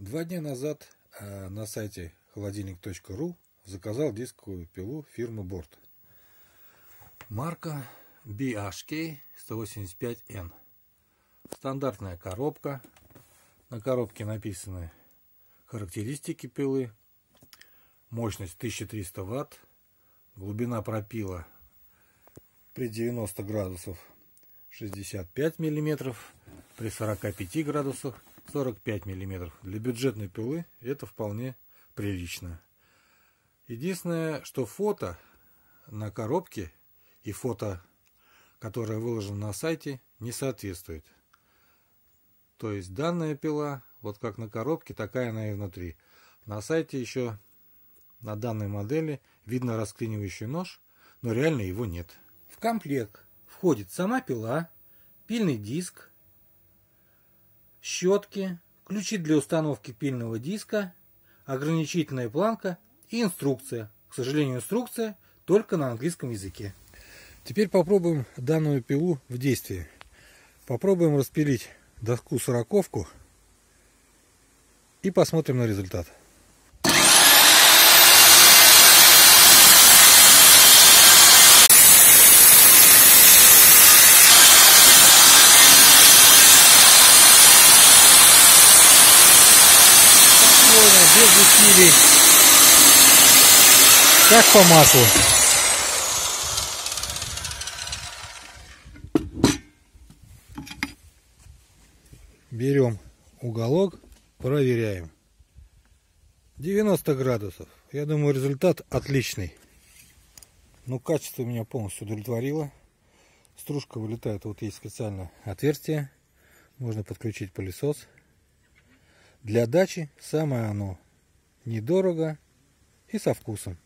Два дня назад э, на сайте холодильник.ру заказал дисковую пилу фирмы Борт. Марка BHK 185N. Стандартная коробка. На коробке написаны характеристики пилы. Мощность 1300 Вт. Глубина пропила при 90 градусов 65 миллиметров. При 45 градусах 45 миллиметров. Для бюджетной пилы это вполне прилично. Единственное, что фото на коробке и фото, которое выложено на сайте, не соответствует. То есть данная пила, вот как на коробке, такая она и внутри. На сайте еще на данной модели видно расклинивающий нож, но реально его нет. В комплект входит сама пила, пильный диск, щетки, ключи для установки пильного диска, ограничительная планка и инструкция. К сожалению, инструкция только на английском языке. Теперь попробуем данную пилу в действии. Попробуем распилить доску сороковку и посмотрим на результат. Без усилий. Как по маслу. Берем уголок, проверяем. 90 градусов. Я думаю, результат отличный. Но ну, качество меня полностью удовлетворило. Стружка вылетает, вот есть специальное отверстие. Можно подключить пылесос. Для дачи самое оно. Недорого и со вкусом.